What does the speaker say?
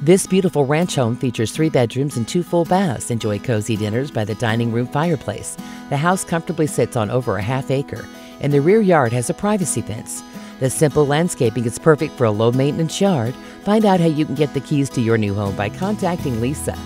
This beautiful ranch home features three bedrooms and two full baths. Enjoy cozy dinners by the dining room fireplace. The house comfortably sits on over a half acre, and the rear yard has a privacy fence. The simple landscaping is perfect for a low maintenance yard. Find out how you can get the keys to your new home by contacting Lisa